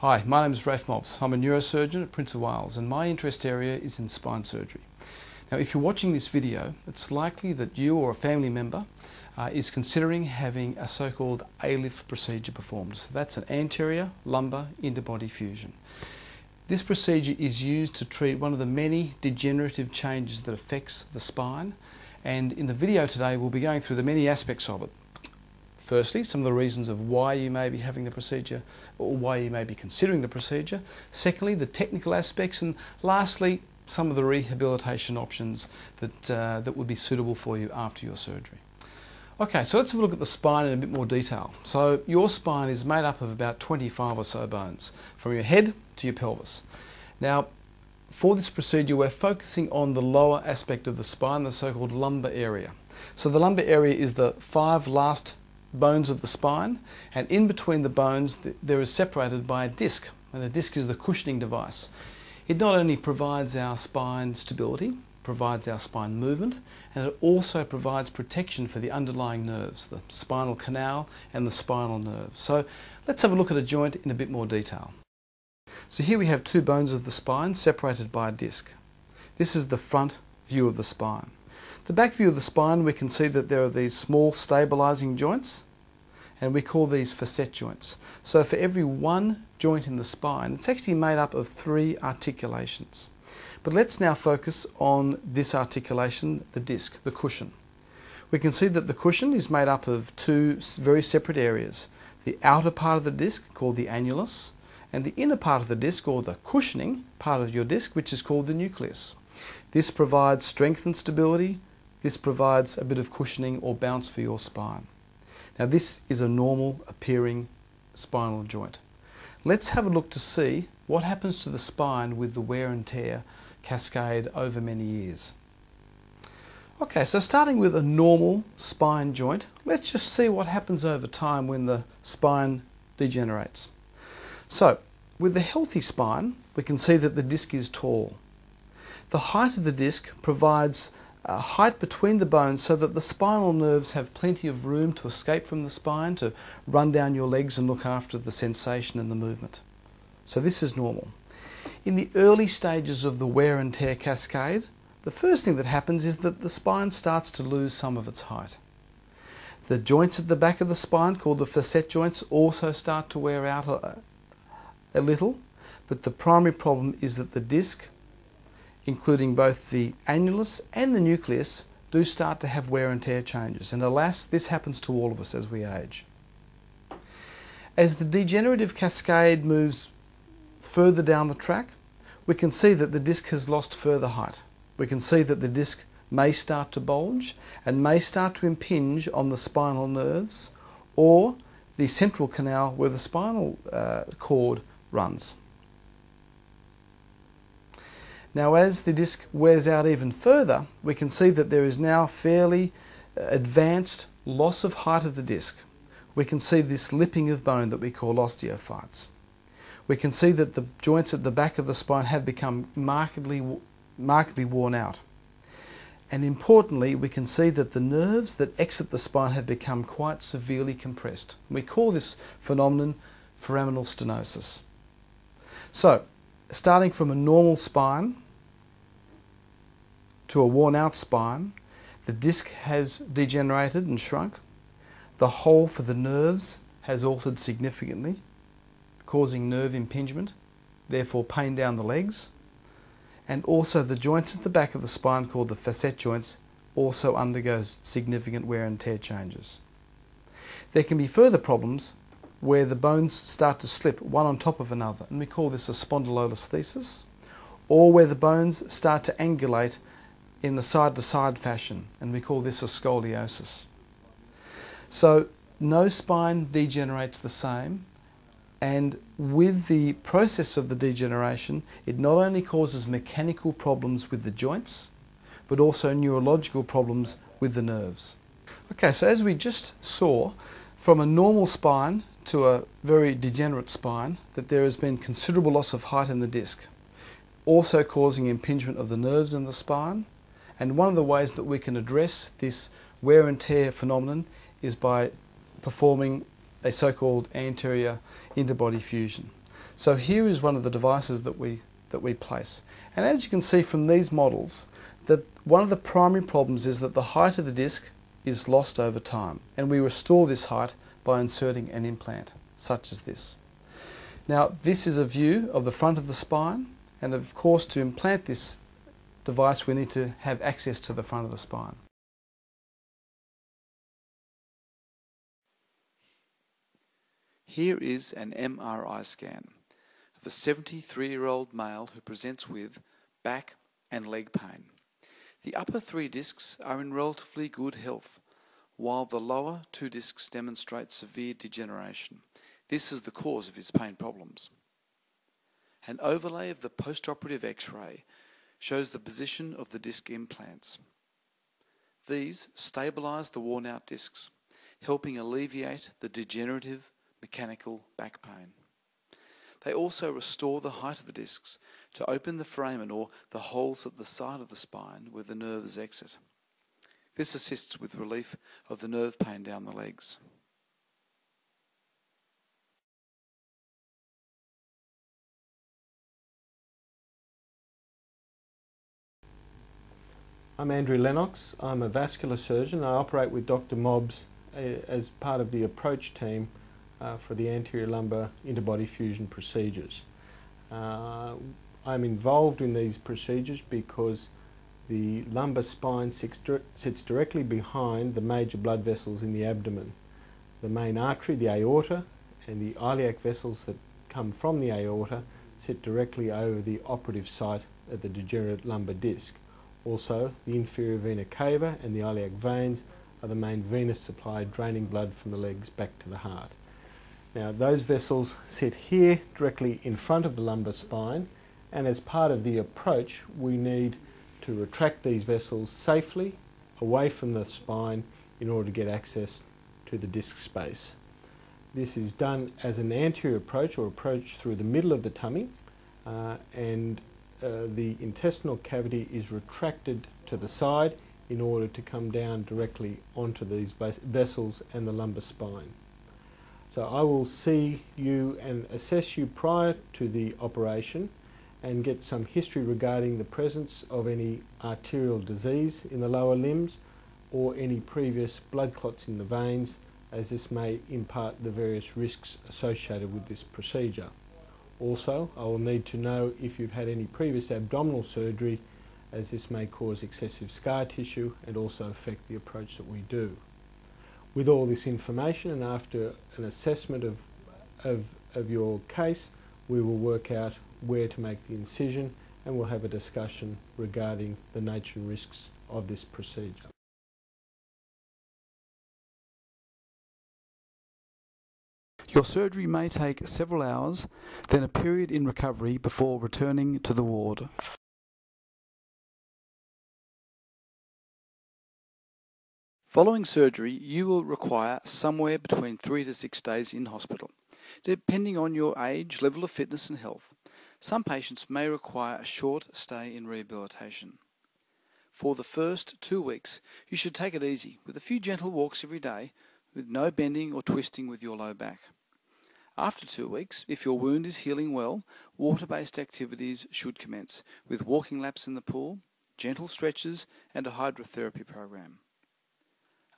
Hi, my name is Ralph Mobbs. I'm a neurosurgeon at Prince of Wales and my interest area is in spine surgery. Now if you're watching this video, it's likely that you or a family member uh, is considering having a so-called ALIF procedure performed. So that's an anterior lumbar interbody fusion. This procedure is used to treat one of the many degenerative changes that affects the spine and in the video today we'll be going through the many aspects of it. Firstly, some of the reasons of why you may be having the procedure or why you may be considering the procedure. Secondly, the technical aspects and lastly, some of the rehabilitation options that, uh, that would be suitable for you after your surgery. Okay, so let's have a look at the spine in a bit more detail. So your spine is made up of about 25 or so bones, from your head to your pelvis. Now, for this procedure, we're focusing on the lower aspect of the spine, the so-called lumbar area. So the lumbar area is the five last bones of the spine, and in between the bones, there is separated by a disc, and the disc is the cushioning device. It not only provides our spine stability, provides our spine movement and it also provides protection for the underlying nerves, the spinal canal and the spinal nerves. So let's have a look at a joint in a bit more detail. So here we have two bones of the spine separated by a disc. This is the front view of the spine. The back view of the spine we can see that there are these small stabilizing joints and we call these facet joints. So for every one joint in the spine it's actually made up of three articulations. But let's now focus on this articulation, the disc, the cushion. We can see that the cushion is made up of two very separate areas. The outer part of the disc, called the annulus, and the inner part of the disc, or the cushioning part of your disc, which is called the nucleus. This provides strength and stability. This provides a bit of cushioning or bounce for your spine. Now this is a normal appearing spinal joint. Let's have a look to see what happens to the spine with the wear and tear cascade over many years. Okay, so starting with a normal spine joint, let's just see what happens over time when the spine degenerates. So, with the healthy spine, we can see that the disc is tall. The height of the disc provides Uh, a height between the bones so that the spinal nerves have plenty of room to escape from the spine, to run down your legs and look after the sensation and the movement. So this is normal. In the early stages of the wear and tear cascade, the first thing that happens is that the spine starts to lose some of its height. The joints at the back of the spine, called the facet joints, also start to wear out a, a little, but the primary problem is that the disc, including both the annulus and the nucleus, do start to have wear and tear changes. And alas, this happens to all of us as we age. As the degenerative cascade moves further down the track, we can see that the disc has lost further height. We can see that the disc may start to bulge and may start to impinge on the spinal nerves or the central canal where the spinal uh, cord runs. Now as the disc wears out even further, we can see that there is now fairly uh, advanced loss of height of the disc. We can see this lipping of bone that we call osteophytes we can see that the joints at the back of the spine have become markedly, markedly worn out. And importantly, we can see that the nerves that exit the spine have become quite severely compressed. We call this phenomenon foraminal stenosis. So, starting from a normal spine to a worn out spine, the disc has degenerated and shrunk. The hole for the nerves has altered significantly causing nerve impingement, therefore pain down the legs. And also the joints at the back of the spine called the facet joints also undergo significant wear and tear changes. There can be further problems where the bones start to slip one on top of another, and we call this a spondylolisthesis, or where the bones start to angulate in the side-to-side -side fashion, and we call this a scoliosis. So no spine degenerates the same, and with the process of the degeneration, it not only causes mechanical problems with the joints, but also neurological problems with the nerves. Okay, so as we just saw, from a normal spine to a very degenerate spine, that there has been considerable loss of height in the disc, also causing impingement of the nerves in the spine. And one of the ways that we can address this wear and tear phenomenon is by performing a so-called anterior interbody fusion. So here is one of the devices that we, that we place. And as you can see from these models, that one of the primary problems is that the height of the disc is lost over time. And we restore this height by inserting an implant, such as this. Now, this is a view of the front of the spine. And of course, to implant this device, we need to have access to the front of the spine. Here is an MRI scan of a 73 year old male who presents with back and leg pain. The upper three discs are in relatively good health, while the lower two discs demonstrate severe degeneration. This is the cause of his pain problems. An overlay of the postoperative x ray shows the position of the disc implants. These stabilize the worn out discs, helping alleviate the degenerative mechanical back pain. They also restore the height of the discs to open the foramen or the holes at the side of the spine where the nerves exit. This assists with relief of the nerve pain down the legs. I'm Andrew Lennox. I'm a vascular surgeon. I operate with Dr. Mobbs uh, as part of the approach team uh, for the anterior lumbar interbody fusion procedures. Uh, I'm involved in these procedures because the lumbar spine sits directly behind the major blood vessels in the abdomen. The main artery, the aorta, and the iliac vessels that come from the aorta sit directly over the operative site of the degenerate lumbar disc. Also, the inferior vena cava and the iliac veins are the main venous supply draining blood from the legs back to the heart. Now those vessels sit here directly in front of the lumbar spine and as part of the approach we need to retract these vessels safely away from the spine in order to get access to the disc space. This is done as an anterior approach or approach through the middle of the tummy uh, and uh, the intestinal cavity is retracted to the side in order to come down directly onto these vessels and the lumbar spine. So I will see you and assess you prior to the operation and get some history regarding the presence of any arterial disease in the lower limbs or any previous blood clots in the veins as this may impart the various risks associated with this procedure. Also, I will need to know if you've had any previous abdominal surgery as this may cause excessive scar tissue and also affect the approach that we do. With all this information and after an assessment of, of, of your case, we will work out where to make the incision and we'll have a discussion regarding the nature and risks of this procedure. Your surgery may take several hours, then a period in recovery before returning to the ward. Following surgery, you will require somewhere between three to six days in hospital, depending on your age, level of fitness, and health. Some patients may require a short stay in rehabilitation. For the first two weeks, you should take it easy with a few gentle walks every day, with no bending or twisting with your low back. After two weeks, if your wound is healing well, water based activities should commence, with walking laps in the pool, gentle stretches, and a hydrotherapy program.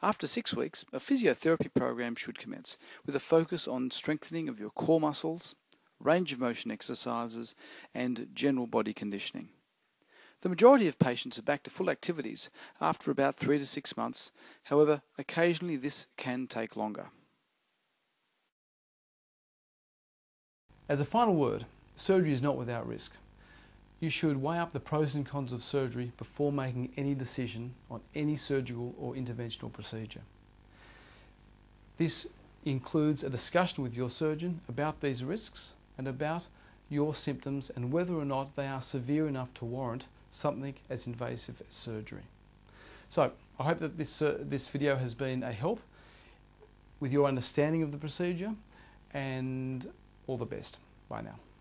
After six weeks, a physiotherapy program should commence with a focus on strengthening of your core muscles, range of motion exercises, and general body conditioning. The majority of patients are back to full activities after about three to six months, however, occasionally this can take longer. As a final word, surgery is not without risk you should weigh up the pros and cons of surgery before making any decision on any surgical or interventional procedure. This includes a discussion with your surgeon about these risks and about your symptoms and whether or not they are severe enough to warrant something as invasive as surgery. So I hope that this, uh, this video has been a help with your understanding of the procedure and all the best. Bye now.